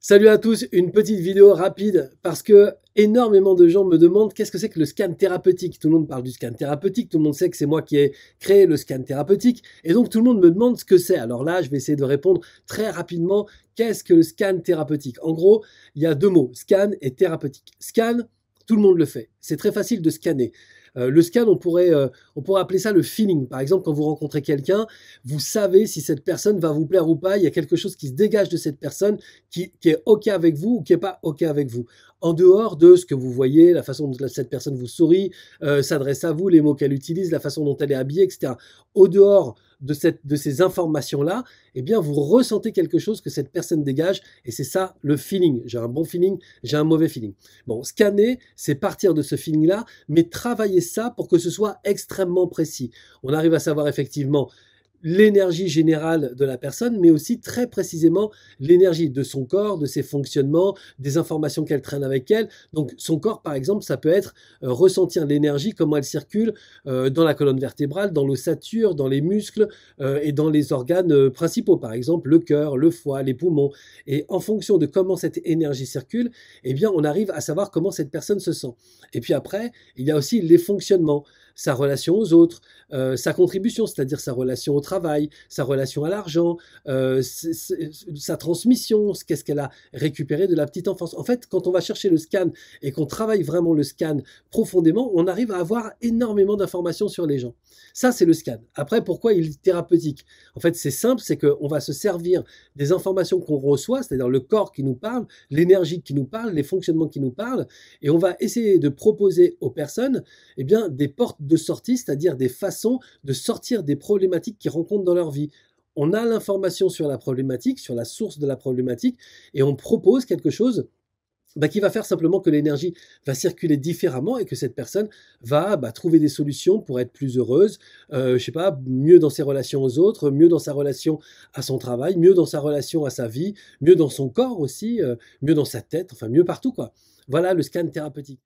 Salut à tous, une petite vidéo rapide parce que énormément de gens me demandent qu'est-ce que c'est que le scan thérapeutique. Tout le monde parle du scan thérapeutique, tout le monde sait que c'est moi qui ai créé le scan thérapeutique et donc tout le monde me demande ce que c'est. Alors là, je vais essayer de répondre très rapidement qu'est-ce que le scan thérapeutique? En gros, il y a deux mots, scan et thérapeutique. Scan, tout le monde le fait. C'est très facile de scanner. Euh, le scan, on pourrait, euh, on pourrait appeler ça le feeling. Par exemple, quand vous rencontrez quelqu'un, vous savez si cette personne va vous plaire ou pas. Il y a quelque chose qui se dégage de cette personne qui, est OK avec vous ou qui n'est pas OK avec vous. En dehors de ce que vous voyez, la façon dont cette personne vous sourit, euh, s'adresse à vous, les mots qu'elle utilise, la façon dont elle est habillée, etc. Au dehors de, de ces informations-là, eh bien, vous ressentez quelque chose que cette personne dégage, et c'est ça le feeling. J'ai un bon feeling, j'ai un mauvais feeling. Bon, scanner, c'est partir de ce feeling-là, mais travailler ça pour que ce soit extrêmement précis. On arrive à savoir effectivement l'énergie générale de la personne, mais aussi très précisément l'énergie de son corps, de ses fonctionnements, des informations qu'elle traîne avec elle. Donc son corps, par exemple, ça peut être euh, ressentir l'énergie, comment elle circule euh, dans la colonne vertébrale, dans l'ossature, dans les muscles euh, et dans les organes principaux, par exemple le cœur, le foie, les poumons. Et en fonction de comment cette énergie circule, eh bien, on arrive à savoir comment cette personne se sent. Et puis après, il y a aussi les fonctionnements, sa relation aux autres, sa contribution, c'est-à-dire sa relation au travail, sa relation à l'argent, euh, sa transmission, qu'est-ce qu'elle a récupéré de la petite enfance. En fait, quand on va chercher le scan et qu'on travaille vraiment le scan profondément, on arrive à avoir énormément d'informations sur les gens. Ça, c'est le scan. Après, pourquoi il est thérapeutique? En fait, c'est simple, c'est qu'on va se servir des informations qu'on reçoit, c'est-à-dire le corps qui nous parle, l'énergie qui nous parle, les fonctionnements qui nous parlent, et on va essayer de proposer aux personnes eh bien, des portes de sortie, c'est-à-dire des façons de sortir des problématiques qui rencontrent dans leur vie. On a l'information sur la problématique, sur la source de la problématique, et on propose quelque chose bah, qui va faire simplement que l'énergie va circuler différemment et que cette personne va bah, trouver des solutions pour être plus heureuse, euh, je sais pas, mieux dans ses relations aux autres, mieux dans sa relation à son travail, mieux dans sa relation à sa vie, mieux dans son corps aussi, euh, mieux dans sa tête, enfin mieux partout quoi. Voilà le scan thérapeutique.